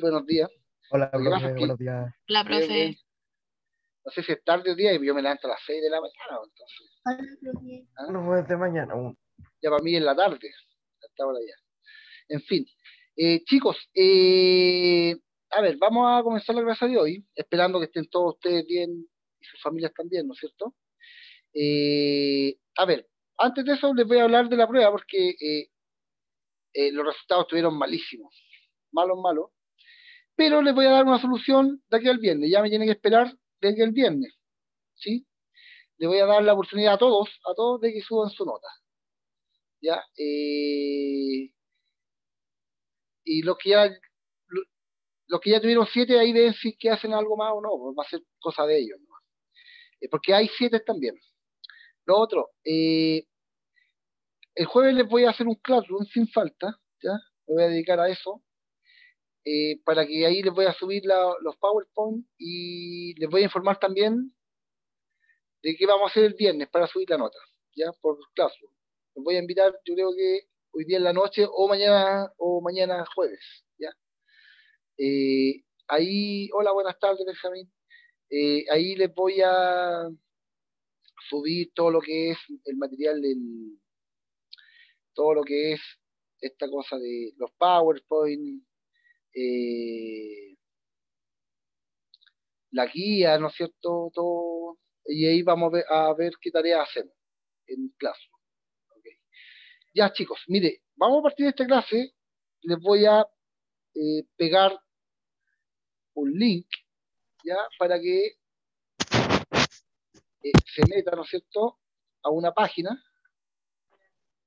buenos días. Hola, profe, buenos días. Hola, profe. No sé si es tarde o día, y yo me levanto a las 6 de la mañana, entonces. No es de mañana aún. Ya para mí es la tarde, hasta ahora ya. En fin, eh, chicos, eh, a ver, vamos a comenzar la clase de hoy, esperando que estén todos ustedes bien y sus familias también, ¿no es cierto? Eh, a ver, antes de eso les voy a hablar de la prueba porque eh, eh, los resultados estuvieron malísimos, malos, malos, pero les voy a dar una solución de aquí al viernes, ya me tienen que esperar de aquí al viernes, ¿sí? Le voy a dar la oportunidad a todos, a todos de que suban su nota. ¿ya? Eh, y los que ya lo- los que ya tuvieron siete ahí ven si que hacen algo más o no, pues va a ser cosa de ellos. Eh, porque hay siete también. Lo otro, eh, el jueves les voy a hacer un classroom sin falta, ¿ya? Me voy a dedicar a eso, eh, para que ahí les voy a subir los PowerPoint y les voy a informar también de qué vamos a hacer el viernes para subir la nota, ¿ya? Por classroom. Los voy a invitar, yo creo que hoy día en la noche o mañana o mañana jueves, ¿ya? Eh, ahí, hola, buenas tardes, Benjamín. Eh, ahí les voy a subir todo lo que es el material del, todo lo que es esta cosa de los PowerPoint, eh, la guía, ¿no es cierto? Todo, y ahí vamos a ver, qué tareas hacemos en clase. Ya, chicos, mire, vamos a partir de esta clase. Les voy a eh, pegar un link, ¿ya? Para que eh, se meta, ¿no es cierto?, a una página,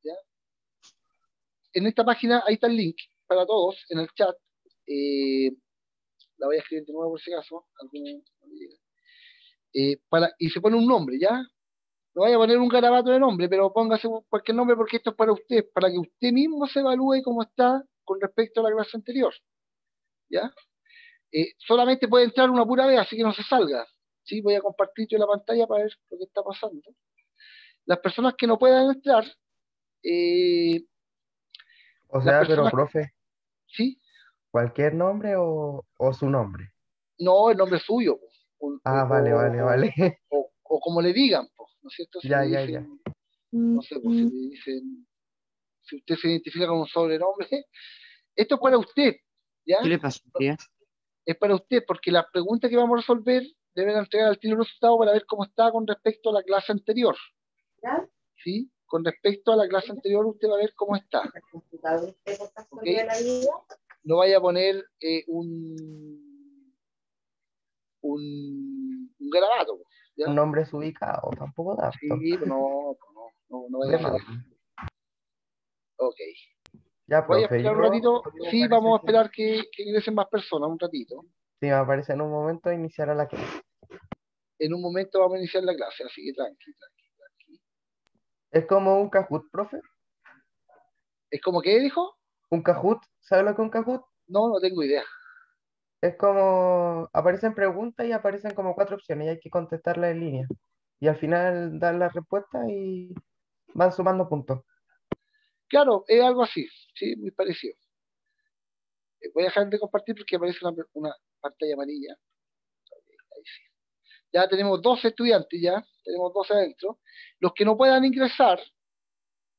¿ya? En esta página, ahí está el link para todos, en el chat. Eh, la voy a escribir de nuevo por si acaso. llega. Eh, para, y se pone un nombre, ¿ya? No vaya a poner un garabato de nombre, pero póngase cualquier nombre porque esto es para usted, para que usted mismo se evalúe cómo está con respecto a la clase anterior. ¿Ya? Eh, solamente puede entrar una pura vez, así que no se salga. ¿sí? Voy a compartir yo la pantalla para ver lo que está pasando. Las personas que no puedan entrar, eh, O sea, pero profe, ¿sí? ¿Cualquier nombre o, o su nombre? No, el nombre es suyo. po. O- Ah, o- vale, vale, vale. O, o como le digan, po, ¿no es cierto? Si Ya, ya, dicen, no sé, pues, si le dicen, si usted se identifica con un sobrenombre, esto es para usted, ¿ya? ¿Qué le pasó, tía? Es para usted, porque las preguntas que vamos a resolver deben entregar al tiro resultado para ver cómo está con respecto a la clase anterior, ¿Ya? ¿sí? Con respecto a la clase anterior, usted va a ver cómo está. ¿El No vaya a poner eh, un, un, un garabato, po, ¿ya? Un nombre desubicado, tampoco da. Sí, pues no, pues no, no, vaya a. Ok. Ya, Voy a profe, esperar un ratito. Sí, vamos a esperar que, que ingresen más personas, un ratito. Sí, me parece en un momento iniciar a la clase. En un momento vamos a iniciar la clase, así que tranqui, tranqui, tranqui. Es como un Kahoot, profe. ¿Es como que dijo? Un Kahoot, ¿sabe lo que es un Kahoot? No, no tengo idea. Es como, aparecen preguntas y aparecen como cuatro opciones y hay que contestarlas en línea. Y al final dar la respuesta y van sumando puntos. Claro, es algo así, sí, muy parecido. Eh, Voy a dejar de compartir porque aparece una, una pantalla amarilla. Ahí sí. Ya tenemos 12 estudiantes, ya, tenemos 12 adentro. Los que no puedan ingresar,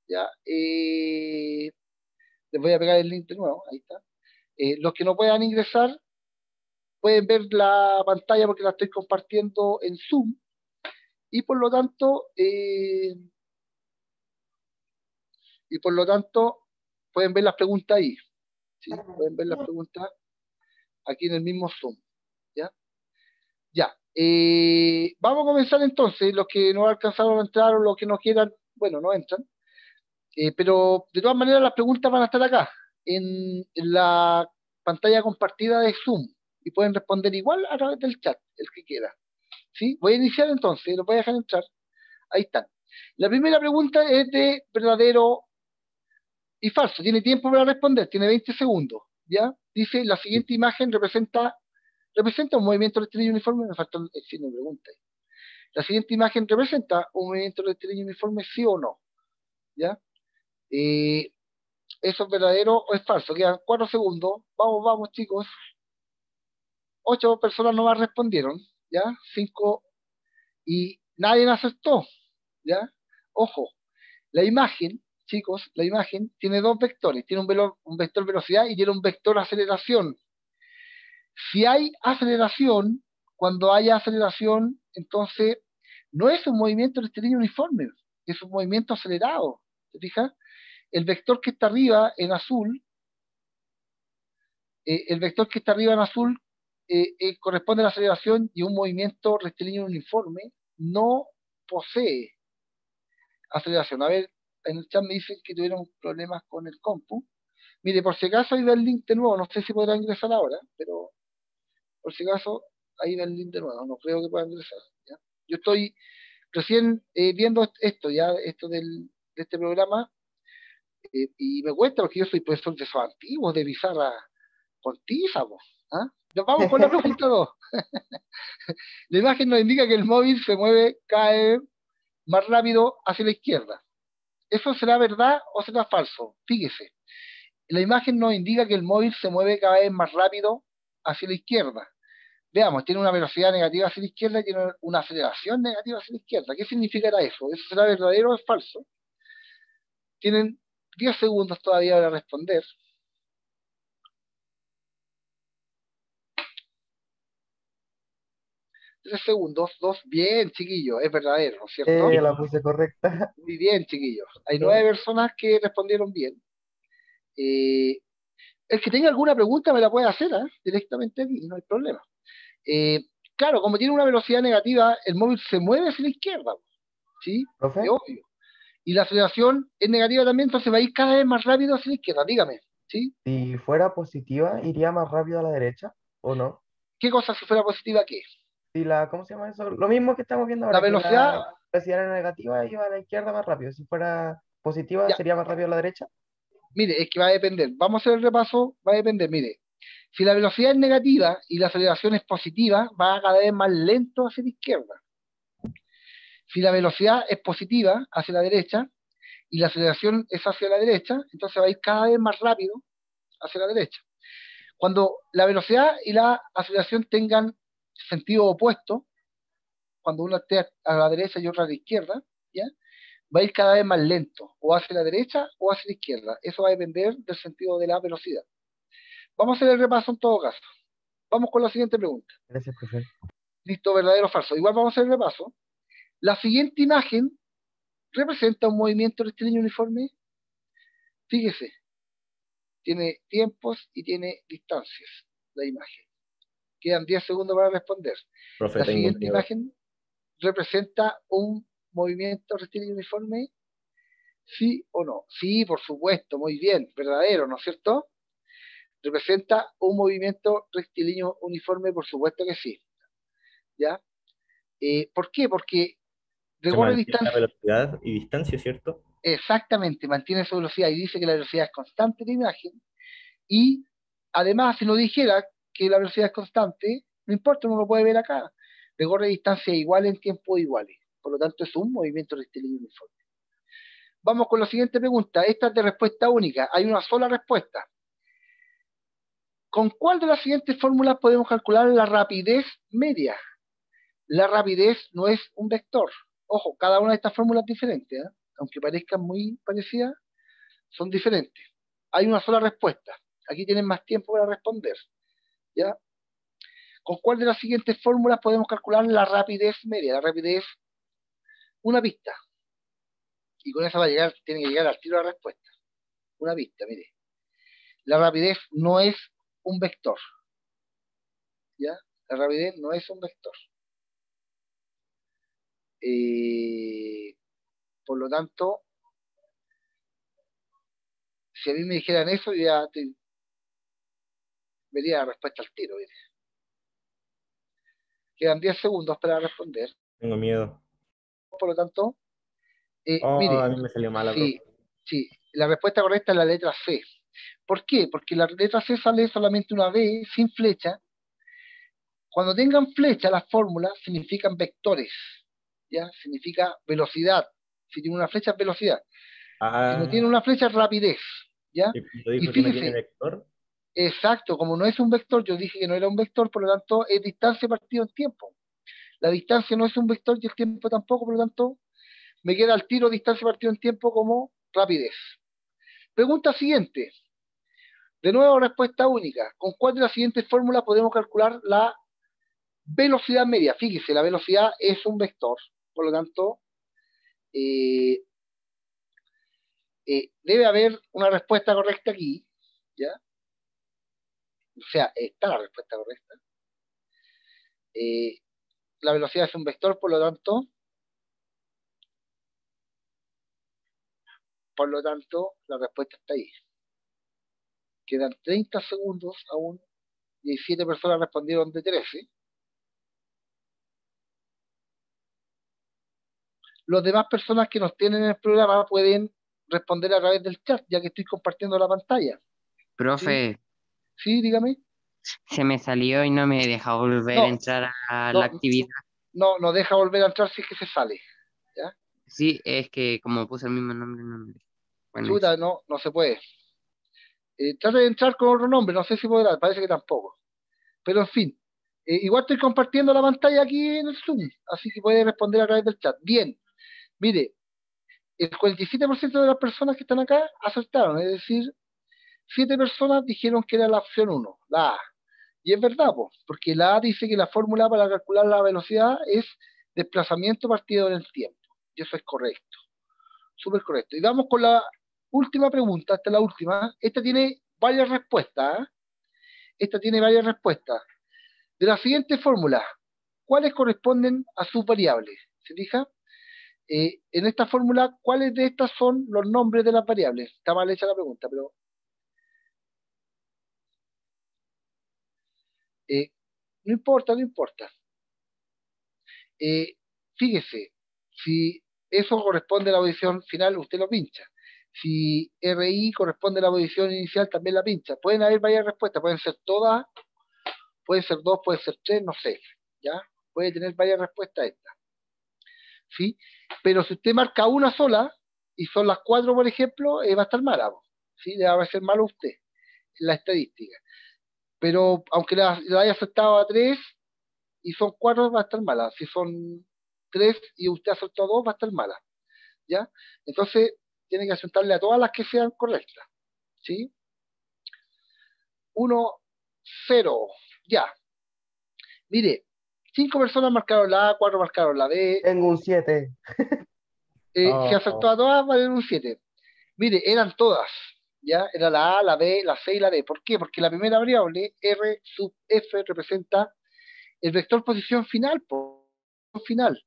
ya, eh, les voy a pegar el link de nuevo, ahí está. Eh, los que no puedan ingresar pueden ver la pantalla porque la estoy compartiendo en Zoom y por lo tanto, eh, y por lo tanto pueden ver las preguntas ahí. ¿sí? Pueden ver las preguntas aquí en el mismo Zoom. ¿Ya? Ya. eh, vamos a comenzar entonces. Los que no alcanzaron a entrar o los que no quieran, bueno, no entran. Eh, pero de todas maneras las preguntas van a estar acá, en, la pantalla compartida de Zoom. Y pueden responder igual a través del chat, el que quiera. ¿Sí? Voy a iniciar entonces, los voy a dejar entrar. Ahí están. La primera pregunta es de verdadero y falso. Tiene tiempo para responder, tiene 20 segundos. ¿Ya? Dice, la siguiente imagen representa, representa un movimiento rectilíneo uniforme. Me falta el signo de pregunta. La siguiente imagen representa un movimiento rectilíneo uniforme, sí o no. ¿Ya? Eh, ¿Eso es verdadero o es falso? Quedan cuatro segundos. Vamos, vamos, chicos. ocho personas no más respondieron, ¿ya? Cinco, y nadie me acertó, ¿ya? Ojo, la imagen, chicos, la imagen tiene dos vectores, tiene un, velo- un vector velocidad y tiene un vector aceleración. Si hay aceleración, cuando haya aceleración, entonces no es un movimiento rectilíneo uniforme, es un movimiento acelerado. ¿Te fijas? El vector que está arriba en azul, eh, el vector que está arriba en azul eh, eh, corresponde a la aceleración y un movimiento rectilíneo uniforme no posee aceleración. A ver, en el chat me dicen que tuvieron problemas con el compu. Mire, por si acaso ahí va el link de nuevo, no sé si podrá ingresar ahora, pero por si acaso ahí va el link de nuevo, no creo que pueda ingresar. Yo estoy recién viendo esto, ya, esto de este programa, eh, y me cuesta porque yo soy profesor de esos antiguos, de pizarra con tiza, po, ¿ah? Nos vamos con la pregunta 2. la imagen nos indica que el móvil se mueve cada vez más rápido hacia la izquierda. ¿Eso será verdad o será falso? Fíjese. La imagen nos indica que el móvil se mueve cada vez más rápido hacia la izquierda. Veamos, tiene una velocidad negativa hacia la izquierda y tiene una aceleración negativa hacia la izquierda. ¿Qué significará eso? ¿Eso será verdadero o es falso? Tienen 10 segundos todavía para responder. Tres segundos, dos, bien, chiquillos, es verdadero, ¿no es cierto? Eh, la puse correcta. Muy bien, chiquillos. Hay nueve personas que respondieron bien. Eh, el que tenga alguna pregunta me la puede hacer ¿ah? directamente aquí, no hay problema. Eh, claro, como tiene una velocidad negativa, el móvil se mueve hacia la izquierda, ¿sí? Es obvio. Y la aceleración es negativa también, entonces va a ir cada vez más rápido hacia la izquierda, dígame, ¿sí? Si fuera positiva, ¿iría más rápido a la derecha o no? ¿Qué cosa si fuera positiva qué? Si la, ¿cómo se llama eso? Lo mismo que estamos viendo ahora, La velocidad- la velocidad era negativa iba a la izquierda más rápido. Si fuera positiva, Ya. sería más rápido a la derecha. Mire, es que va a depender. Vamos a hacer el repaso, va a depender. Mire, si la velocidad es negativa y la aceleración es positiva, va cada vez más lento hacia la izquierda. Si la velocidad es positiva hacia la derecha y la aceleración es hacia la derecha, entonces va a ir cada vez más rápido hacia la derecha. Cuando la velocidad y la aceleración tengan sentido opuesto, cuando una esté a la derecha y otra a la izquierda, ¿ya? va a ir cada vez más lento, o hacia la derecha o hacia la izquierda. Eso va a depender del sentido de la velocidad. Vamos a hacer el repaso en todo caso. Vamos con la siguiente pregunta. Gracias, profe. Listo, verdadero o falso. Igual vamos a hacer el repaso. La siguiente imagen representa un movimiento rectilíneo uniforme. Fíjese, tiene tiempos y tiene distancias la imagen. Quedan 10 segundos para responder. Profe, La siguiente miedo. imagen representa un movimiento rectilíneo uniforme. ¿Sí o no? Sí, por supuesto, muy bien, verdadero, ¿no es cierto? Representa un movimiento rectilíneo uniforme, por supuesto que sí. ¿Ya? Eh, ¿Por qué? Porque recorre mantiene la distancia. velocidad y distancia, ¿cierto? Exactamente, mantiene su velocidad y dice que la velocidad es constante de imagen. Y además, si no dijera que la velocidad es constante, no importa, uno lo puede ver acá. Recorre distancias iguales en tiempos iguales. Por lo tanto, es un movimiento rectilíneo uniforme. Vamos con la siguiente pregunta. Esta es de respuesta única. Hay una sola respuesta. ¿Con cuál de las siguientes fórmulas podemos calcular la rapidez media? La rapidez no es un vector. Ojo, cada una de estas fórmulas es diferente, ¿eh? aunque parezcan muy parecidas, son diferentes. Hay una sola respuesta. Aquí tienen más tiempo para responder. ¿Ya? ¿Con cuál de las siguientes fórmulas podemos calcular la rapidez media? La rapidez, una pista. Y con esa va a llegar, tiene que llegar al tiro la respuesta. Una pista, mire. La rapidez no es un vector. ¿Ya? La rapidez no es un vector. Eh, por lo tanto, si a mí me dijeran eso, ya te- vería la respuesta al tiro. Quedan 10 segundos para responder. Tengo miedo. Por lo tanto, eh, Oh, mire, a mí me salió mala, sí, sí, la respuesta correcta es la letra C. ¿Por qué? Porque la letra C sale solamente una vez, sin flecha. Cuando tengan flecha, las fórmulas significan vectores. ¿Ya? Significa velocidad. Si tiene una flecha, es velocidad. Si Ah, no tiene una flecha, es rapidez. ¿Ya? y y fíjese, vector, Exacto, como no es un vector, yo dije que no era un vector, por lo tanto es distancia partido en tiempo. La distancia no es un vector y el tiempo tampoco, por lo tanto me queda al tiro distancia partido en tiempo como rapidez. Pregunta siguiente. De nuevo, respuesta única. ¿Con cuál de las siguientes fórmulas podemos calcular la velocidad media? Fíjese, la velocidad es un vector, por lo tanto, eh, eh, debe haber una respuesta correcta aquí, ¿ya? O sea, está la respuesta correcta. Eh, la velocidad es un vector, por lo tanto, por lo tanto, la respuesta está ahí. Quedan 30 segundos aún. 17 personas respondieron de 13. Los demás personas que nos tienen en el programa pueden responder a través del chat, ya que estoy compartiendo la pantalla. Profe, Sí, dígame. se me salió y no me deja volver No, a entrar a no. la actividad. No, no deja volver a entrar si es que se sale. Sí, es que como puse el mismo nombre, no me deja. Bueno, Chuta, no, no se puede. Eh, trata de entrar con otro nombre, no sé si podrá, parece que tampoco. Pero en fin, eh, igual estoy compartiendo la pantalla aquí en el Zoom, así que puede responder a través del chat. Bien, mire, el 47% de las personas que están acá acertaron, es decir, 7 personas dijeron que era la opción 1, la A. Y es verdad, po, porque la A dice que la fórmula para calcular la velocidad es desplazamiento partido en el tiempo. Y eso es correcto. Súper correcto. Y vamos con la última pregunta, esta es la última. Esta tiene varias respuestas. ¿ah? Esta tiene varias respuestas. De la siguiente fórmula, ¿cuáles corresponden a sus variables? ¿Se fija? Eh, en esta fórmula, ¿cuáles de estas son los nombres de las variables? Está mal hecha la pregunta, pero... eh, no importa, no importa. Eh, fíjese, si eso corresponde a la posición final, usted lo pincha. Si RI corresponde a la posición inicial, también la pincha. Pueden haber varias respuestas, pueden ser todas, puede ser dos, puede ser tres, no sé. ¿Ya? Puede tener varias respuestas esta. ¿Sí? Pero si usted marca una sola, y son las cuatro, por ejemplo, eh, va a estar mala. ¿Sí? Le va a ser malo a usted en la estadística. Pero aunque la, haya aceptado a tres, y son cuatro, va a estar mala. Si son tres y usted ha aceptado dos, va a estar mala. ¿Ya? Entonces, tiene que aceptarle a todas las que sean correctas. ¿Sí? 1, 0. Ya. Mire, cinco personas marcaron la A, cuatro marcaron la B. Tengo un 7. Eh, Oh. Si aceptó a todas, valen un 7. Mire, eran todas. ¿Ya? Era la A, la B, la C y la D. ¿Por qué? Porque la primera variable, R sub F, representa el vector posición final. final.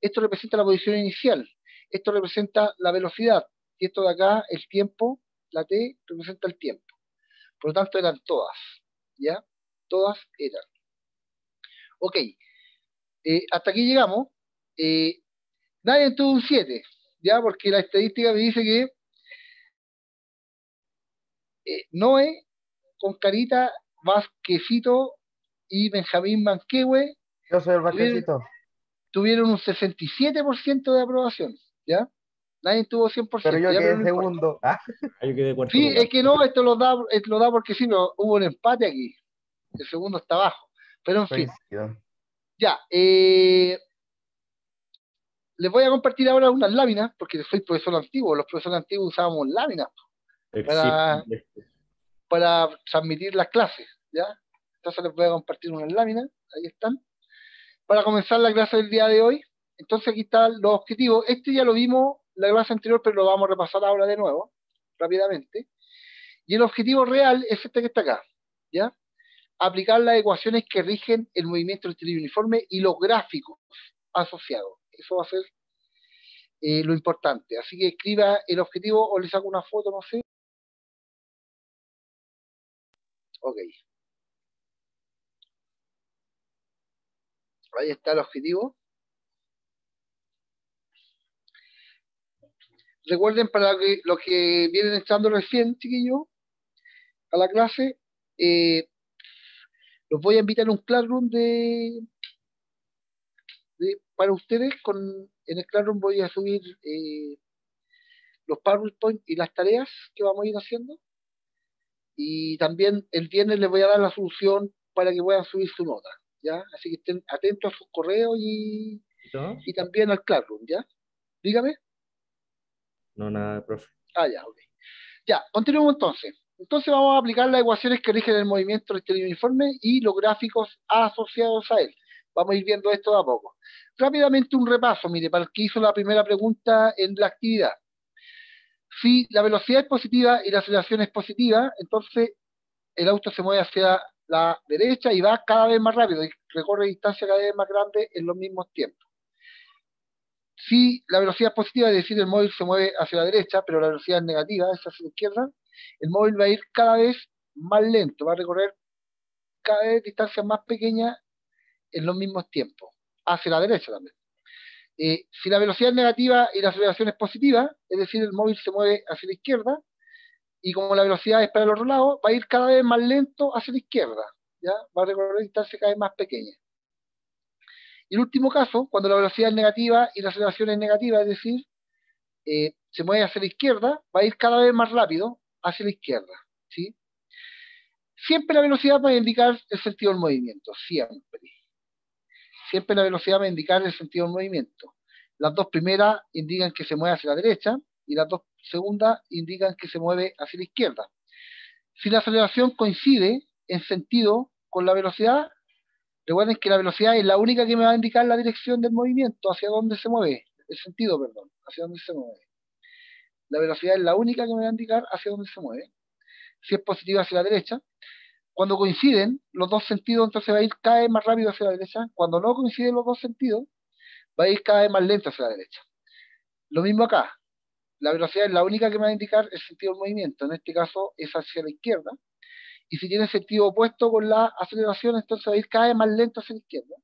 Esto representa la posición inicial. Esto representa la velocidad. Y esto de acá, el tiempo, la T, representa el tiempo. Por lo tanto, eran todas. ¿Ya? Todas eran. Ok. Eh, hasta aquí llegamos. Eh, nadie tuvo un 7. ¿Ya? Porque la estadística me dice que eh, Noé, con Carita, Vázquezito y Benjamín Manquehue Yo soy el vasquecito. tuvieron un 67% de aprobación, ¿ya? Nadie tuvo 100%. Pero yo quedé no segundo. Ah, Ah, yo quedé cuarto Sí, lugar. es que no, esto lo da, lo da porque si no, hubo un empate aquí. El segundo está abajo. Pero en fin, ya. eh, les voy a compartir ahora unas láminas, porque soy profesor antiguo. Los profesores antiguos usábamos láminas para transmitir las clases, ¿ya? Entonces les voy a compartir unas láminas, ahí están, para comenzar la clase del día de hoy. Entonces aquí están los objetivos. Este ya lo vimos la clase anterior, pero lo vamos a repasar ahora de nuevo, rápidamente. Y el objetivo real es este que está acá, ¿ya? Aplicar las ecuaciones que rigen el movimiento rectilíneo uniforme y los gráficos asociados. Eso va a ser eh, lo importante. Así que escriba el objetivo o le saco una foto, no sé. Ok. Ahí está el objetivo. Recuerden para los que vienen entrando recién, chiquillos, a la clase, eh, los voy a invitar a un Classroom de, de- para ustedes. Con, en el Classroom voy a subir eh, los PowerPoint y las tareas que vamos a ir haciendo. y también el viernes les voy a dar la solución para que puedan subir su nota, ¿ya? Así que estén atentos a sus correos y, ¿No? y también al Classroom, ¿ya? Dígame. No, nada, profe. Ah, ya, ok. Ya, continuemos entonces. Entonces vamos a aplicar las ecuaciones que rigen el movimiento rectilíneo uniforme y los gráficos asociados a él. Vamos a ir viendo esto de a poco. Rápidamente un repaso, mire, para el que hizo la primera pregunta en la actividad. Si la velocidad es positiva y la aceleración es positiva, entonces el auto se mueve hacia la derecha y va cada vez más rápido y recorre distancias cada vez más grandes en los mismos tiempos. Si la velocidad es positiva, es decir, el móvil se mueve hacia la derecha, pero la velocidad es negativa, es hacia la izquierda, el móvil va a ir cada vez más lento, va a recorrer cada vez distancias más pequeñas en los mismos tiempos, hacia la derecha también. Eh, si la velocidad es negativa y la aceleración es positiva, es decir, el móvil se mueve hacia la izquierda, y como la velocidad es para el otro lado, va a ir cada vez más lento hacia la izquierda, ¿ya? Va a recorrer distancias cada vez más pequeñas. Y el último caso, cuando la velocidad es negativa y la aceleración es negativa, es decir, eh, se mueve hacia la izquierda, va a ir cada vez más rápido hacia la izquierda, ¿sí? Siempre la velocidad va a indicar el sentido del movimiento, siempre. Siempre la velocidad va a indicar el sentido del movimiento. Las dos primeras indican que se mueve hacia la derecha y las dos segundas indican que se mueve hacia la izquierda. Si la aceleración coincide en sentido con la velocidad, recuerden que la velocidad es la única que me va a indicar la dirección del movimiento, hacia dónde se mueve, el sentido, perdón, hacia dónde se mueve. La velocidad es la única que me va a indicar hacia dónde se mueve. Si es positiva hacia la derecha, cuando coinciden los dos sentidos, entonces va a ir cada vez más rápido hacia la derecha. Cuando no coinciden los dos sentidos, va a ir cada vez más lento hacia la derecha. Lo mismo acá. La velocidad es la única que me va a indicar el sentido del movimiento. En este caso es hacia la izquierda. Y si tiene sentido opuesto con la aceleración, entonces va a ir cada vez más lento hacia la izquierda.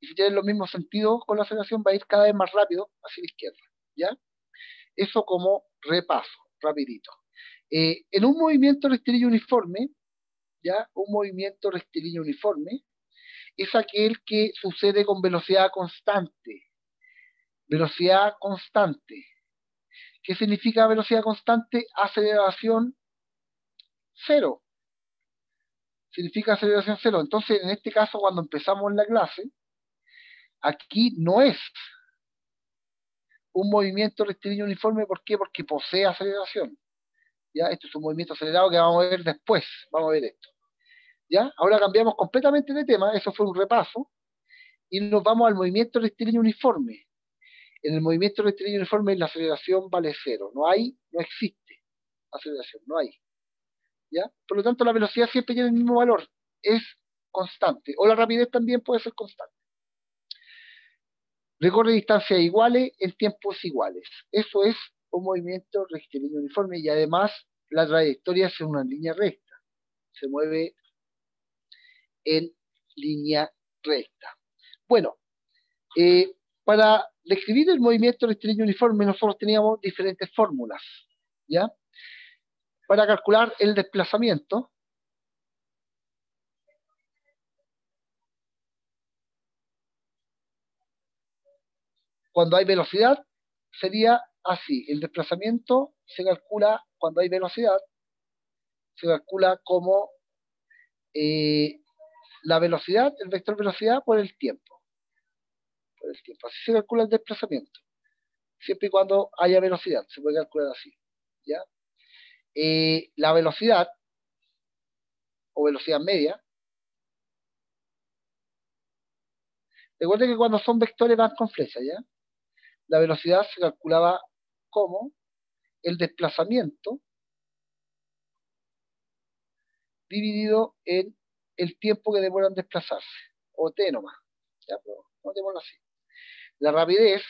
Y si tiene los mismos sentidos con la aceleración, va a ir cada vez más rápido hacia la izquierda. ¿Ya? Eso como repaso, rapidito. Eh, en un movimiento rectilíneo uniforme, ¿ya? Un movimiento rectilíneo uniforme es aquel que sucede con velocidad constante. Velocidad constante. ¿Qué significa velocidad constante? Aceleración cero. Significa aceleración cero. Entonces, en este caso, cuando empezamos la clase, aquí no es un movimiento rectilíneo uniforme. ¿Por qué? Porque posee aceleración. ¿Ya? Esto es un movimiento acelerado que vamos a ver después. Vamos a ver esto. ¿Ya? Ahora cambiamos completamente de tema. Eso fue un repaso. Y nos vamos al movimiento rectilíneo uniforme. En el movimiento rectilíneo uniforme la aceleración vale cero. No hay, no existe aceleración. No hay. ¿Ya? Por lo tanto, la velocidad siempre tiene el mismo valor. Es constante. O la rapidez también puede ser constante. Recorre distancias iguales en tiempos iguales. Eso es un movimiento rectilíneo uniforme y además la trayectoria es una línea recta. Se mueve en línea recta. Bueno, eh, para describir el movimiento rectilíneo uniforme nosotros teníamos diferentes fórmulas, ¿ya? Para calcular el desplazamiento, cuando hay velocidad, sería así. El desplazamiento se calcula cuando hay velocidad, se calcula como eh, la velocidad, el vector velocidad por el tiempo. Por el tiempo. Así se calcula el desplazamiento. Siempre y cuando haya velocidad, se puede calcular así. ¿ya? Eh, la velocidad o velocidad media. Recuerden que cuando son vectores van con flecha, ¿ya? La velocidad se calculaba como el desplazamiento dividido en el tiempo que demoran desplazarse, o t nomás, ya, pero no así. La rapidez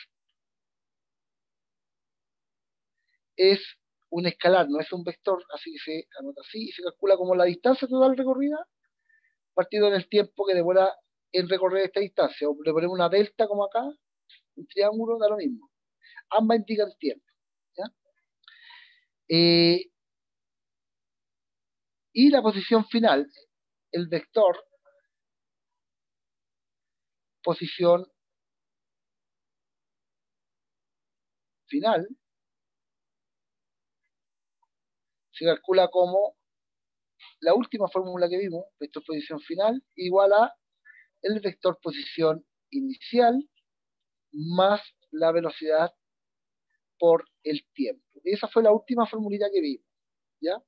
es un escalar, no es un vector, así que se anota así y se calcula como la distancia total recorrida partido en el tiempo que demora en recorrer esta distancia. O le ponemos una delta como acá, un triángulo, da lo mismo. Ambas indican tiempo. Eh, y la posición final, el vector, posición final, se calcula como la última fórmula que vimos, vector posición final, igual a el vector posición inicial más la velocidad por el tiempo. Esa fue la última formulita que vimos. ¿ya?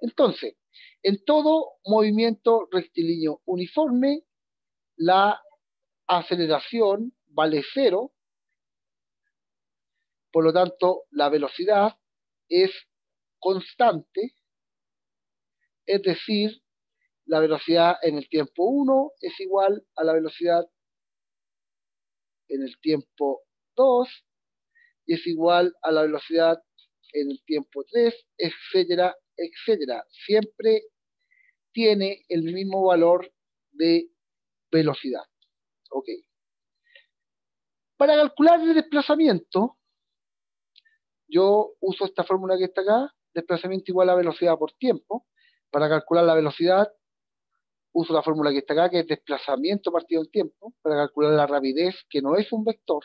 Entonces, en todo movimiento rectilíneo uniforme, la aceleración vale cero, por lo tanto, la velocidad es constante, es decir, la velocidad en el tiempo 1 es igual a la velocidad en el tiempo 2 y es igual a la velocidad en el tiempo 3, etcétera, etcétera. Siempre tiene el mismo valor de velocidad. Ok. Para calcular el desplazamiento, yo uso esta fórmula que está acá, desplazamiento igual a velocidad por tiempo. Para calcular la velocidad, uso la fórmula que está acá, que es desplazamiento partido en tiempo. Para calcular la rapidez, que no es un vector,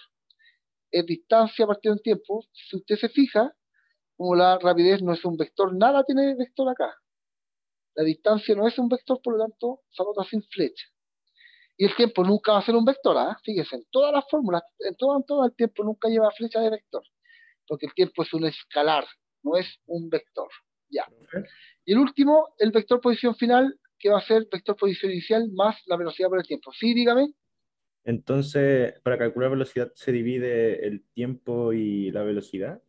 es distancia partido en tiempo. Si usted se fija, como la rapidez no es un vector, nada tiene vector acá. La distancia no es un vector, por lo tanto, se anota sin flecha. Y el tiempo nunca va a ser un vector, ¿ah? Fíjense, en todas las fórmulas, en todo, en todo el tiempo nunca lleva flecha de vector. Porque el tiempo es un escalar, no es un vector. Ya. Y el último, el vector posición final, que va a ser vector posición inicial más la velocidad por el tiempo. Sí, dígame. Entonces, para calcular velocidad, ¿se divide el tiempo y la velocidad?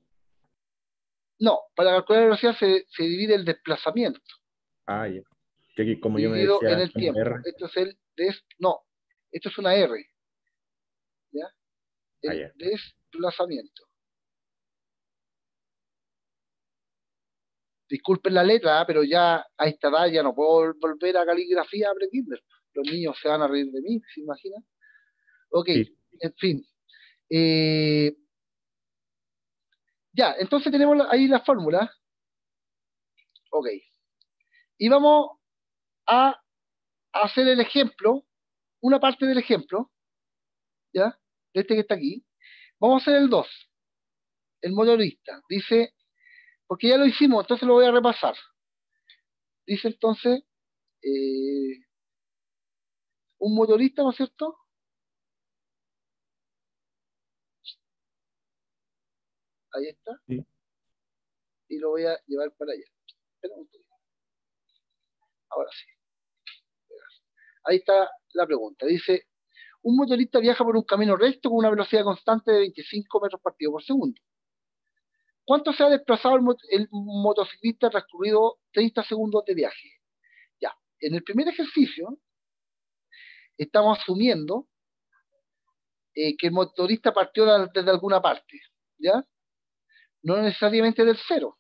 No, para calcular la velocidad se, se divide el desplazamiento. Ah, ya. Que aquí, como yo me dividido decía, en el tiempo. R. Esto es el des, no, esto es una R. ¿Ya? El Ah, ya. desplazamiento. Disculpen la letra, ah, pero ya a esta edad ya no puedo vol- volver a caligrafía a Kinder. Los niños se van a reír de mí, ¿se imaginan? Ok, Sí. en fin. Eh, ya, entonces tenemos ahí la fórmula. Ok. Y vamos a hacer el ejemplo, una parte del ejemplo, ¿ya? De este que está aquí. Vamos a hacer el 2, el motorista. Dice, porque ya lo hicimos, entonces lo voy a repasar. Dice entonces, eh, un motorista, ¿no es cierto? Ahí está. Sí. Y lo voy a llevar para allá. Espera un poquito. Ahora sí. Ahí está la pregunta. Dice, un motorista viaja por un camino recto con una velocidad constante de 25 metros partido por segundo. ¿Cuánto se ha desplazado el, mot- el motociclista transcurrido 30 segundos de viaje? Ya, en el primer ejercicio estamos asumiendo eh, que el motorista partió de- desde alguna parte, ¿ya? No necesariamente del cero,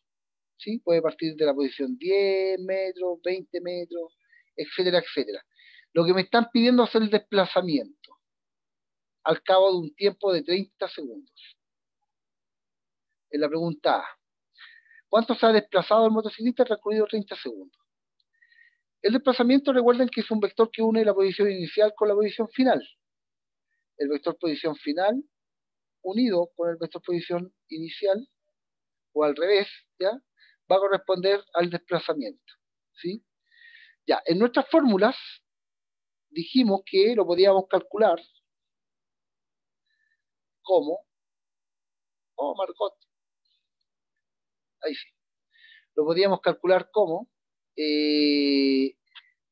¿sí? Puede partir de la posición 10 metros, 20 metros, etcétera, etcétera. Lo que me están pidiendo es el desplazamiento al cabo de un tiempo de 30 segundos. En la pregunta A. ¿Cuánto se ha desplazado el motociclista transcurrido 30 segundos? El desplazamiento, recuerden que es un vector que une la posición inicial con la posición final. El vector posición final unido con el vector posición inicial o al revés, ¿ya? Va a corresponder al desplazamiento, ¿sí? Ya, en nuestras fórmulas dijimos que lo podíamos calcular como, oh Margot, ahí sí, lo podíamos calcular como eh,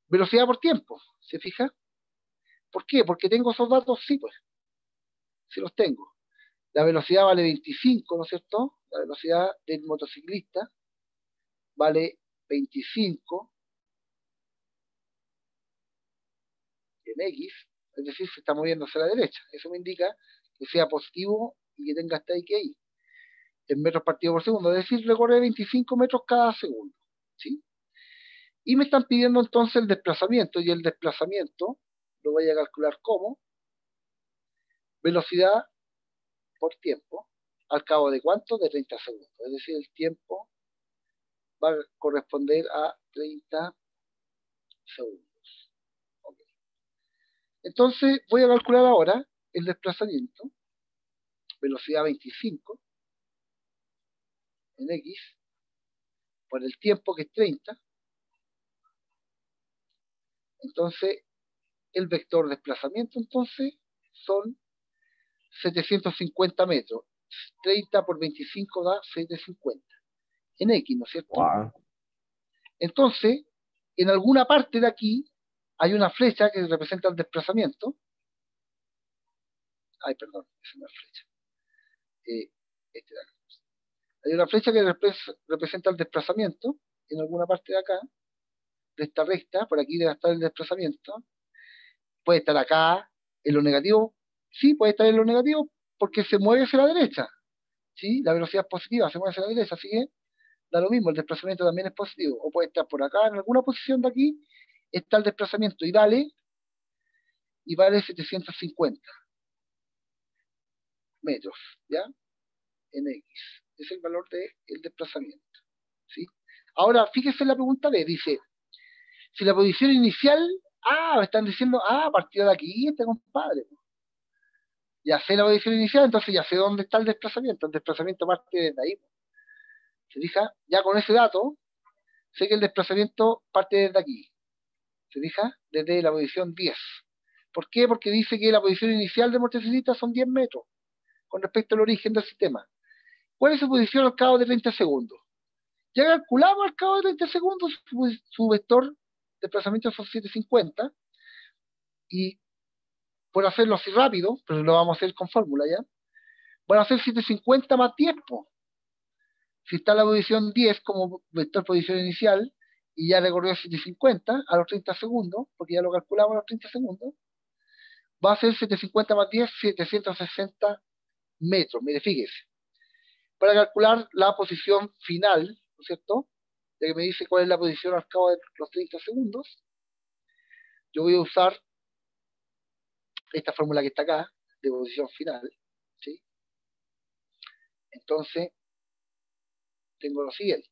velocidad por tiempo, ¿se fija? ¿Por qué? Porque tengo esos datos, sí, pues, sí los tengo. La velocidad vale 25, ¿no es cierto? La velocidad del motociclista vale 25 en X, es decir, se está moviendo hacia la derecha. Eso me indica que sea positivo y que tenga hasta ahí en metros partidos por segundo, es decir, recorre 25 metros cada segundo. ¿sí? Y me están pidiendo entonces el desplazamiento, y el desplazamiento lo voy a calcular como velocidad por tiempo, al cabo de cuánto? De 30 segundos. Es decir, el tiempo va a corresponder a 30 segundos. Entonces voy a calcular ahora el desplazamiento, velocidad 25 en X, por el tiempo que es 30, Entonces, el vector de desplazamiento entonces son 750 metros. 30 por 25 da 750. En X, ¿no es cierto? Entonces, en alguna parte de aquí hay una flecha que representa el desplazamiento. Ay, perdón, es flecha. Eh, este de acá. Hay una flecha que repres- representa el desplazamiento en alguna parte de acá, de esta recta, por aquí debe estar el desplazamiento. Puede estar acá, en lo negativo. Sí, puede estar en lo negativo porque se mueve hacia la derecha. ¿Sí? La velocidad es positiva, se mueve hacia la derecha, así que da lo mismo, el desplazamiento también es positivo. O puede estar por acá, en alguna posición de aquí, está el desplazamiento y dale, y vale 750 metros, ¿ya? En X. Es el valor del desplazamiento. ¿sí? Ahora, fíjese la pregunta B, dice, si la posición inicial, ah, me están diciendo, ah, partió de aquí este compadre. Ya sé la posición inicial, entonces ya sé dónde está el desplazamiento. El desplazamiento parte desde ahí. ¿Se fija? Ya con ese dato, sé que el desplazamiento parte desde aquí. ¿Se fija? Desde la posición 10. ¿Por qué? Porque dice que la posición inicial de Mortecilita son 10 metros con respecto al origen del sistema. ¿Cuál es su posición al cabo de 30 segundos? Ya calculamos al cabo de 30 segundos su, vector de desplazamiento son 750 y por hacerlo así rápido, pero lo vamos a hacer con fórmula ya, van a ser 750 más 10. po. Si está la posición 10 como vector posición inicial y ya recorrió 750 a los 30 segundos, porque ya lo calculamos a los 30 segundos, va a ser 750 más 10, 760 metros. Mire, fíjese. Para calcular la posición final, ¿no es cierto? Ya que me dice cuál es la posición al cabo de los 30 segundos, yo voy a usar esta fórmula que está acá, de posición final, ¿sí? Entonces, tengo lo siguiente.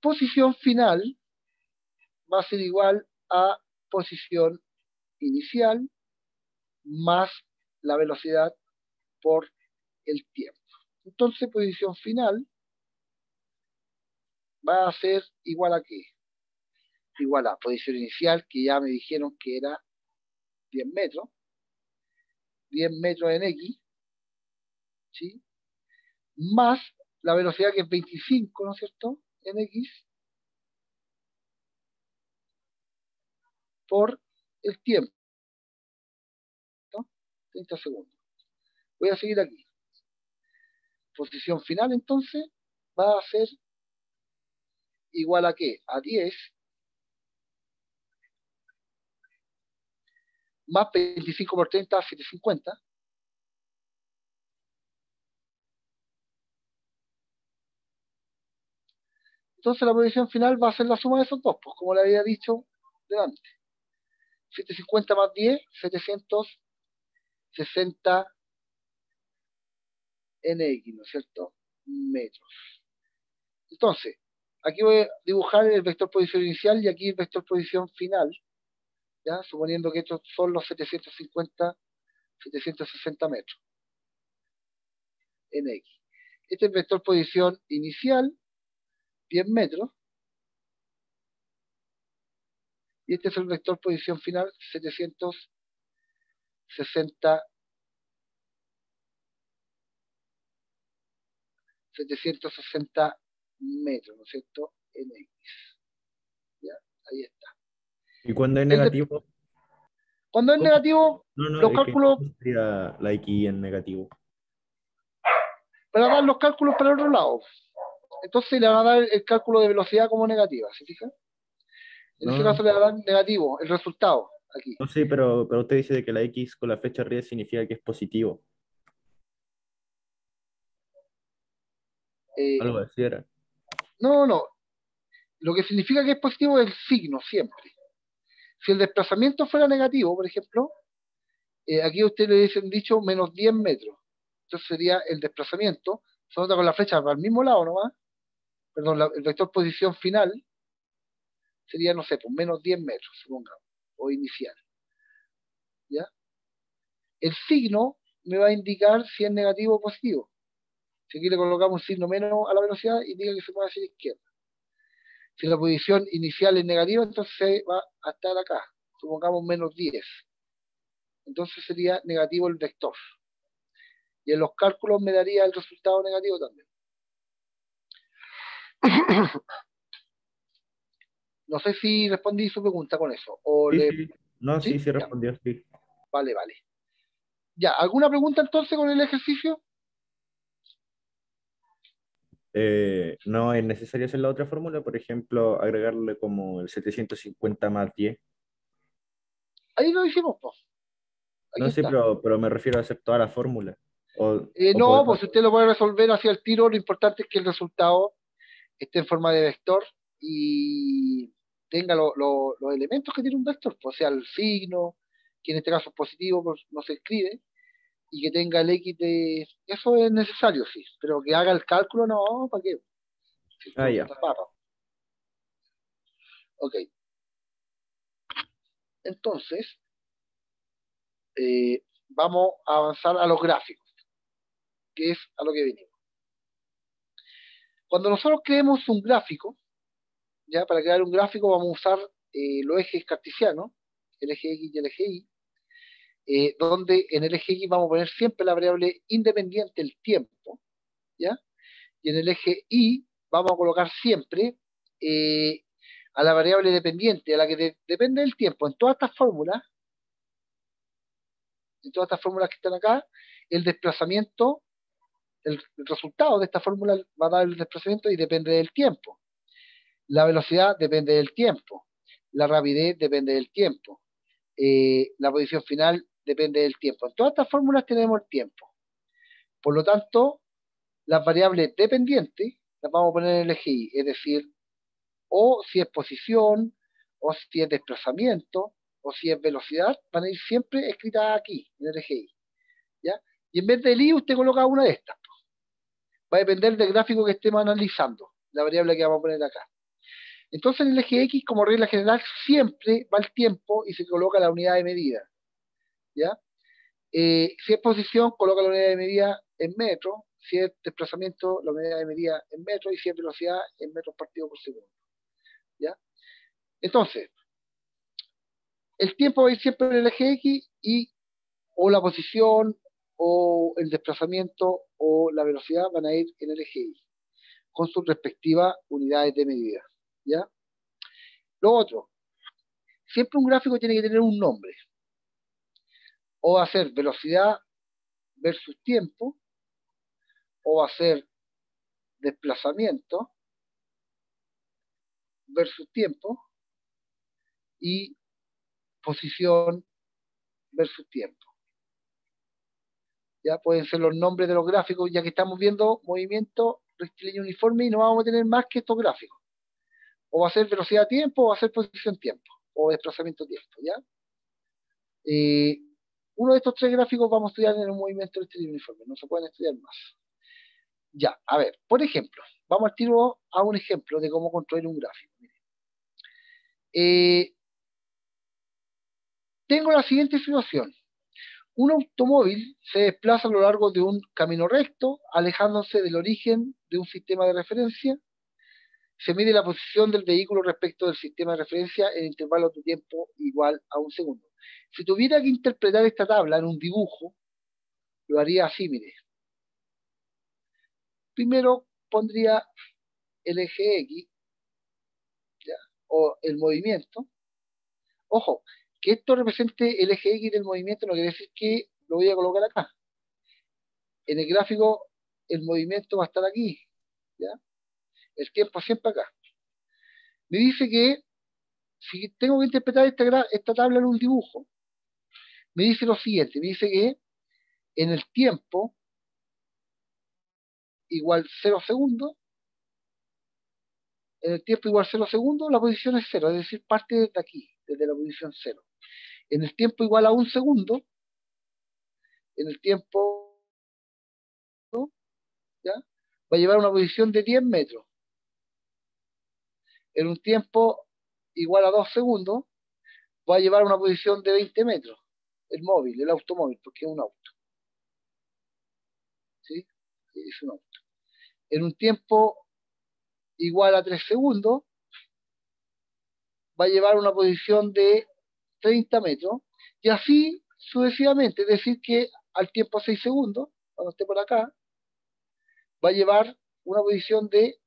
Posición final va a ser igual a posición inicial más la velocidad por el tiempo. Entonces, posición final va a ser igual a qué? Igual a posición inicial, que ya me dijeron que era 10 metros. 10 metros en X, ¿sí? Más la velocidad que es 25, ¿no es cierto? En X por el tiempo. ¿no? 30 segundos. Voy a seguir aquí. Posición final entonces va a ser igual a qué? A 10 más 25 por 30, 750. Entonces la posición final va a ser la suma de esos dos, pues como le había dicho delante. 750 más 10, 760 NX, ¿no es cierto? Metros. Entonces, aquí voy a dibujar el vector posición inicial y aquí el vector posición final, ¿ya? Suponiendo que estos son los 750, 760 metros. NX. Este es el vector posición inicial, 10 metros. Y este es el vector posición final, 760 760 metros, ¿no es cierto? En X. ¿Ya? Ahí está. Y cuando es El de- negativo, Cuando es ¿Cómo? negativo, no, no, los cálculos- ¿cómo sería la X en negativo. para dar los cálculos para el otro lado. Entonces le van a dar el cálculo de velocidad como negativa, ¿se fija? En ese caso le van a dar negativo, el resultado, aquí. No sé, pero, pero usted dice que la X con la flecha arriba significa que es positivo. Eh, Algo así era. No, no. Lo que significa que es positivo es el signo, siempre. Si el desplazamiento fuera negativo, por ejemplo, eh, aquí a usted le dicen dicho menos 10 metros. Entonces sería el desplazamiento, se nota con la flecha para el mismo lado nomás, perdón, la- el vector posición final sería, no sé, pues menos 10 metros, supongamos, o inicial. ¿Ya? El signo me va a indicar si es negativo o positivo. Si aquí le colocamos un signo menos a la velocidad, indica que se mueve hacia la izquierda. Si la posición inicial es negativa, entonces se va a estar acá. Supongamos menos 10. Entonces sería negativo el vector. Y en los cálculos me daría el resultado negativo también. No sé si respondí su pregunta con eso. O Sí, le- sí. No, ¿Sí? sí, sí respondió, sí. Vale, vale. Ya, ¿alguna pregunta entonces con el ejercicio? Eh, no es necesario hacer la otra fórmula, por ejemplo, agregarle como el 750 más 10. Ahí lo hicimos, pues. No sé, está. pero, pero me refiero a hacer toda la fórmula. O, Eh, o no, poder- pues si usted lo puede resolver hacia el tiro, lo importante es que el resultado esté en forma de vector y tenga lo- lo- los elementos que tiene un vector, pues, o sea, el signo, que en este caso es positivo, pues no se escribe, y que tenga el X de... Eso es necesario, sí, pero que haga el cálculo, no, ¿para qué? Si Ah, ya. Ok. Entonces, eh, vamos a avanzar a los gráficos, que es a lo que venimos. Cuando nosotros creemos un gráfico, ya para crear un gráfico vamos a usar eh, los ejes cartesianos, el eje X y el eje Y, eh, donde en el eje X vamos a poner siempre la variable independiente, el tiempo, ¿ya? Y en el eje Y vamos a colocar siempre eh, a la variable dependiente, a la que de- depende del tiempo. En todas estas fórmulas, en todas estas fórmulas que están acá, el desplazamiento, el, el resultado de esta fórmula va a dar el desplazamiento y depende del tiempo. La velocidad depende del tiempo. La rapidez depende del tiempo. Eh, la posición final depende del tiempo. En todas estas fórmulas tenemos el tiempo. Por lo tanto, las variables dependientes las vamos a poner en el eje es decir, o si es posición, o si es desplazamiento, o si es velocidad, van a ir siempre escritas aquí, en el eje Y. ¿ya? Y en vez del Y, usted coloca una de estas. Va a depender del gráfico que estemos analizando, la variable que vamos a poner acá. Entonces en el eje X, como regla general, siempre va el tiempo y se coloca la unidad de medida. ¿Ya? Eh, si es posición, coloca la unidad de medida en metros. Si es desplazamiento, la unidad de medida en metros. Y si es velocidad, en metros partidos por segundo. ¿ya? Entonces, el tiempo va a ir siempre en el eje X y o la posición o el desplazamiento o la velocidad van a ir en el eje Y con sus respectivas unidades de medida. ¿ya? Lo otro, siempre un gráfico tiene que tener un nombre. O va a ser velocidad versus tiempo, o va a ser desplazamiento versus tiempo, y posición versus tiempo. Ya pueden ser los nombres de los gráficos, ya que estamos viendo movimiento rectilíneo uniforme y no vamos a tener más que estos gráficos. O va a ser velocidad tiempo, o va a ser posición tiempo, o desplazamiento tiempo, ¿ya? Eh, uno de estos tres gráficos vamos a estudiar en el movimiento rectilíneo uniforme, no se pueden estudiar más. Ya, a ver, por ejemplo, vamos al tiro a un ejemplo de cómo construir un gráfico. Eh, tengo la siguiente situación. Un automóvil se desplaza a lo largo de un camino recto, alejándose del origen de un sistema de referencia. Se mide la posición del vehículo respecto del sistema de referencia en intervalos de tiempo igual a un segundo. Si tuviera que interpretar esta tabla en un dibujo, lo haría así, mire. Primero pondría el eje X, o el movimiento. Ojo, que esto represente el eje X del movimiento no quiere decir que lo voy a colocar acá. En el gráfico el movimiento va a estar aquí. El tiempo siempre acá. Me dice que si tengo que interpretar esta, tabla en un dibujo, me dice lo siguiente, me dice que en el tiempo igual 0 segundos, en el tiempo igual 0 segundos, la posición es 0, es decir, parte desde aquí, desde la posición 0 en el tiempo igual a un segundo, en el tiempo ¿ya? va a llevar una posición de 10 metros. En un tiempo igual a 2 segundos, va a llevar una posición de 20 metros. El móvil, el automóvil, porque es un auto. ¿Sí? Es un auto. En un tiempo igual a 3 segundos, va a llevar una posición de 30 metros, y así sucesivamente, es decir, que al tiempo 6 segundos, cuando esté por acá, va a llevar una posición de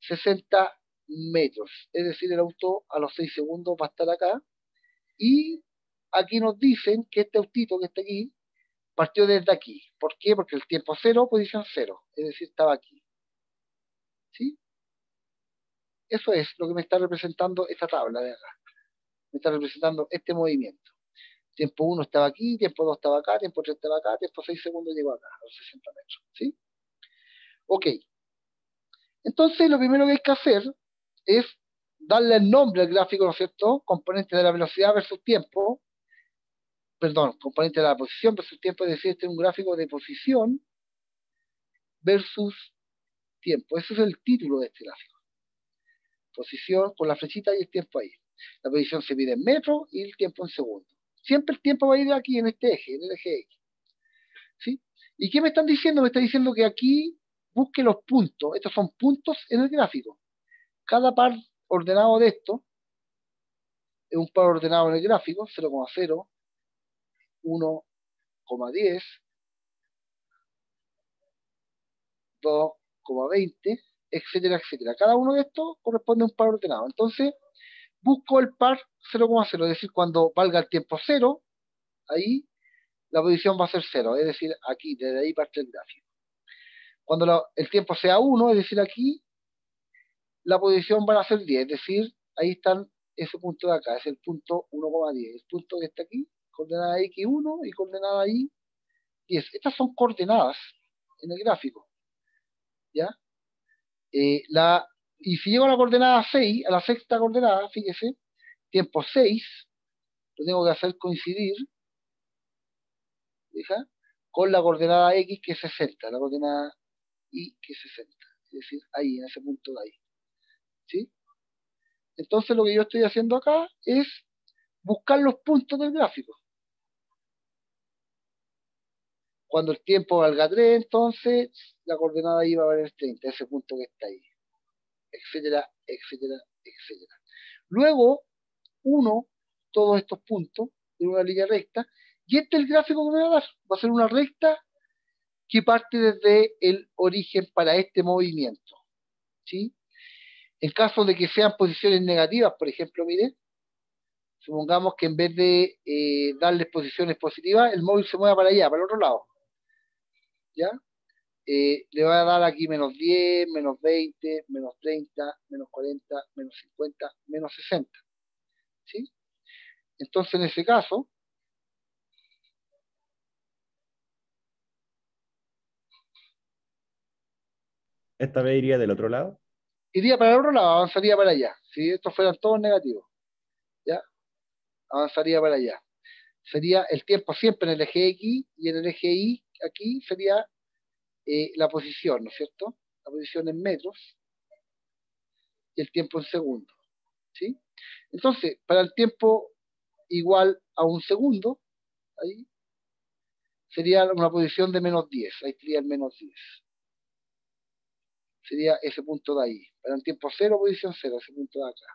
60 metros, es decir, el auto a los 6 segundos va a estar acá, y aquí nos dicen que este autito que está aquí partió desde aquí. ¿Por qué? Porque el tiempo cero, posición cero, es decir, estaba aquí. ¿Sí? Eso es lo que me está representando esta tabla de acá. Me está representando este movimiento. Tiempo 1 estaba aquí, tiempo 2 estaba acá, tiempo 3 estaba acá, tiempo 6 segundos llegó acá, a los 60 metros. ¿Sí? Ok. Entonces, lo primero que hay que hacer es darle el nombre al gráfico, ¿no es cierto? Componente de la velocidad versus tiempo. Perdón, componente de la posición versus tiempo, es decir, este es un gráfico de posición versus tiempo. Ese es el título de este gráfico. Posición con la flechita y el tiempo ahí. La posición se mide en metros y el tiempo en segundos. Siempre el tiempo va a ir aquí en este eje, en el eje X. ¿Sí? ¿Y qué me están diciendo? Me está diciendo que aquí busque los puntos. Estos son puntos en el gráfico. Cada par ordenado de esto es un par ordenado en el gráfico, 0,0, 1,10, 2,20, etcétera, etcétera. Cada uno de estos corresponde a un par ordenado. Entonces, busco el par 0,0, es decir, cuando valga el tiempo 0, ahí la posición va a ser 0, es decir, aquí, desde ahí parte el gráfico. Cuando el tiempo sea 1, es decir, aquí, la posición va a ser 10, es decir, ahí están ese punto de acá, es el punto 1,10, el punto que está aquí, coordenada X1 y coordenada Y 10. Estas son coordenadas en el gráfico. ¿Ya? Eh, la, y si llego a la coordenada 6, a la sexta coordenada, fíjese, tiempo 6, lo tengo que hacer coincidir ¿fija? con la coordenada X que es 60, la coordenada Y que es 60, es decir, ahí, en ese punto de ahí. ¿Sí? Entonces lo que yo estoy haciendo acá es buscar los puntos del gráfico. Cuando el tiempo valga 3, entonces la coordenada ahí va a valer 30, ese punto que está ahí. Etcétera, etcétera, etcétera. Luego, uno, todos estos puntos en una línea recta, y este es el gráfico que me va a dar. Va a ser una recta que parte desde el origen para este movimiento. ¿Sí? En caso de que sean posiciones negativas, por ejemplo, mire, supongamos que en vez de eh, darles posiciones positivas, el móvil se mueva para allá, para el otro lado. ¿Ya? Eh, le va a dar aquí menos 10, menos 20, menos 30, menos 40, menos 50, menos 60. ¿Sí? Entonces, en ese caso, Esta vez iría del otro lado. Iría para el otro lado, avanzaría para allá. Si estos fueran todos negativos, ¿ya? Avanzaría para allá. Sería el tiempo siempre en el eje X y en el eje Y aquí sería eh, la posición, ¿no es cierto? La posición en metros y el tiempo en segundos, ¿sí? Entonces, para el tiempo igual a un segundo, ahí sería una posición de menos 10, ahí sería el menos 10 sería ese punto de ahí. Para un tiempo cero, posición cero, ese punto de acá.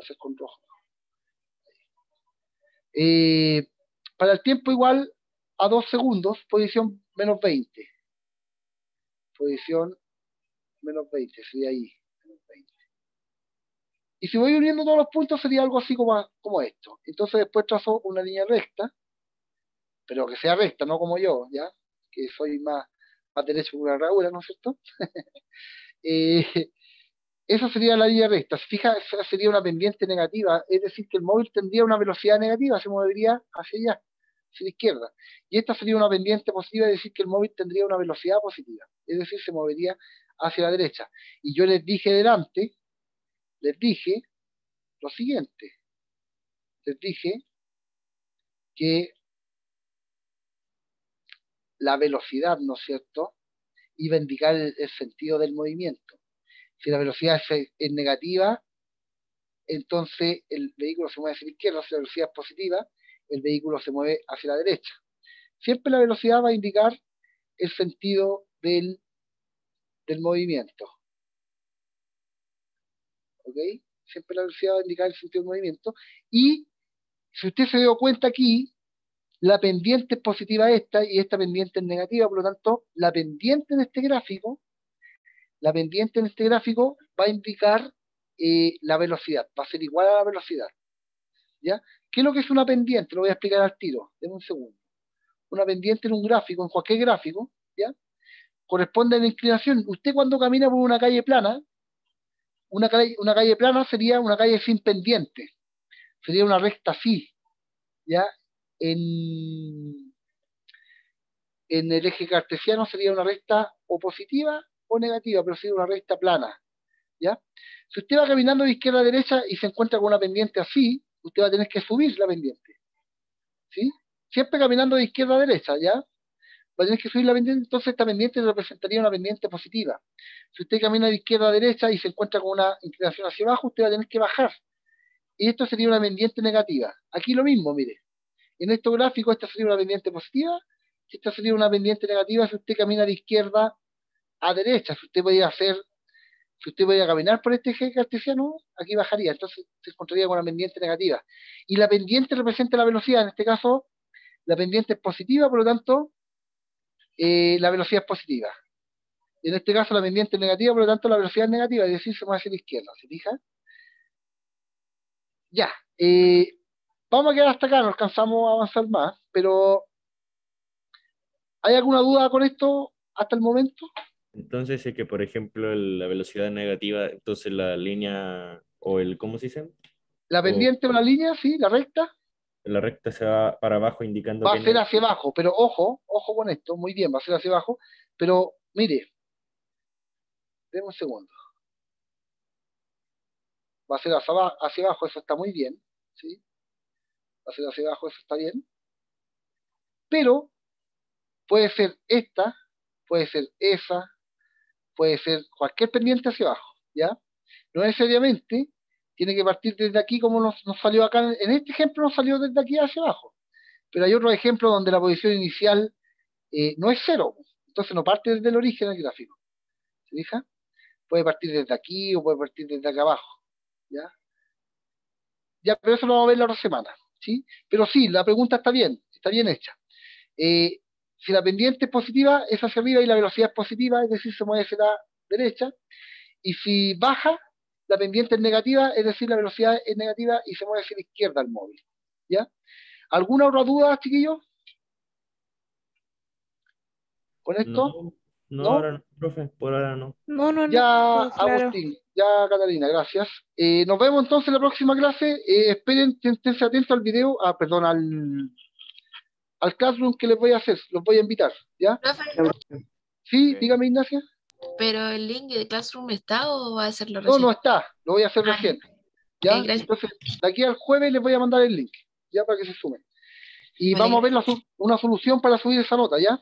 Hacer con rojo. Eh, para el tiempo igual a 2 segundos, posición menos 20. Posición menos 20, sería ahí. Menos 20. Y si voy uniendo todos los puntos, sería algo así como, como esto. Entonces después trazo una línea recta, pero que sea recta, no como yo, ¿ya? Que soy más, más derecho que una ¿no es cierto? eh, esa sería la línea recta. Si fija, esa sería una pendiente negativa, es decir, que el móvil tendría una velocidad negativa, se movería hacia allá, hacia la izquierda. Y esta sería una pendiente positiva, es decir, que el móvil tendría una velocidad positiva, es decir, se movería hacia la derecha. Y yo les dije delante, les dije lo siguiente. Les dije que la velocidad, ¿no es cierto?, iba a indicar el, el sentido del movimiento. Si la velocidad es, es, negativa, entonces el vehículo se mueve hacia la izquierda, si la velocidad es positiva, el vehículo se mueve hacia la derecha. Siempre la velocidad va a indicar el sentido del, del movimiento. ¿Ok? siempre la velocidad va a indicar el sentido del movimiento, y si usted se dio cuenta aquí, la pendiente es positiva esta y esta pendiente es negativa, por lo tanto, la pendiente en este gráfico, la pendiente en este gráfico va a indicar eh, la velocidad, va a ser igual a la velocidad. ¿Ya? ¿Qué es lo que es una pendiente? Lo voy a explicar al tiro, denme un segundo. Una pendiente en un gráfico, en cualquier gráfico, ¿ya? Corresponde a la inclinación. Usted cuando camina por una calle plana, una calle, una calle plana sería una calle sin pendiente. Sería una recta así, ¿ya? En, el eje cartesiano sería una recta o positiva o negativa, pero sería una recta plana, ¿ya? Si usted va caminando de izquierda a derecha y se encuentra con una pendiente así, usted va a tener que subir la pendiente. ¿Sí? Siempre caminando de izquierda a derecha, ¿ya? Va a tener que subir la pendiente, entonces esta pendiente representaría una pendiente positiva. Si usted camina de izquierda a derecha y se encuentra con una inclinación hacia abajo, usted va a tener que bajar. Y esto sería una pendiente negativa. Aquí lo mismo, mire. En este gráfico esta sería una pendiente positiva, esta sería una pendiente negativa si usted camina de izquierda a derecha. Si usted podía hacer si usted podía caminar por este eje cartesiano, aquí bajaría, entonces se encontraría con una pendiente negativa. Y la pendiente representa la velocidad, en este caso la pendiente es positiva, por lo tanto eh, la velocidad es positiva. En este caso la pendiente es negativa, por lo tanto la velocidad es negativa, es decir, se mueve hacia la izquierda, ¿se fija? Ya, eh, vamos a quedar hasta acá, no alcanzamos a avanzar más, pero ¿hay alguna duda con esto hasta el momento? Entonces, es que, por ejemplo, el- la velocidad negativa, entonces la línea o el, ¿cómo se dice? La pendiente o la línea, sí, la recta, La recta se va para abajo indicando va que a ser no- hacia abajo, pero ojo, ojo con esto, muy bien, va a ser hacia abajo, pero mire, denme un segundo. Va a ser hacia, aba- hacia abajo, eso está muy bien, ¿sí? Va a ser hacia abajo, eso está bien. Pero puede ser esta, puede ser esa, puede ser cualquier pendiente hacia abajo, ¿ya? No necesariamente tiene que partir desde aquí como nos, nos salió acá, en este ejemplo nos salió desde aquí hacia abajo, pero hay otros ejemplos donde la posición inicial eh, no es cero, entonces no parte desde el origen del gráfico, ¿se fija? Puede partir desde aquí o puede partir desde acá abajo, ¿ya? Ya, pero eso lo vamos a ver la otra semana, ¿sí? Pero sí, la pregunta está bien, está bien hecha. Eh, si la pendiente es positiva, es hacia arriba y la velocidad es positiva, es decir, se mueve hacia la derecha. Y si baja, la pendiente es negativa, es decir, la velocidad es negativa y se mueve hacia la izquierda el móvil. ¿Ya? ¿Alguna otra duda, chiquillos? ¿Con esto? No, no, ¿No? ahora no, profe, por ahora no. No, no, no. Ya, claro. Agustín, ya, Catalina, gracias. Eh, nos vemos entonces en la próxima clase. Eh, esperen, esténse atentos al video, ah, perdón, al, al classroom que les voy a hacer, los voy a invitar, ¿ya? Profe, Sí, dígame, Ignacia. pero el link de Classroom está o va a hacerlo No, recién? no está, lo voy a hacer Ah, recién. ¿ya? ok, gracias. Entonces, de aquí al jueves les voy a mandar el link, ya para que se sumen. Y Vale, vamos a ver la una solución para subir esa nota, ¿ya?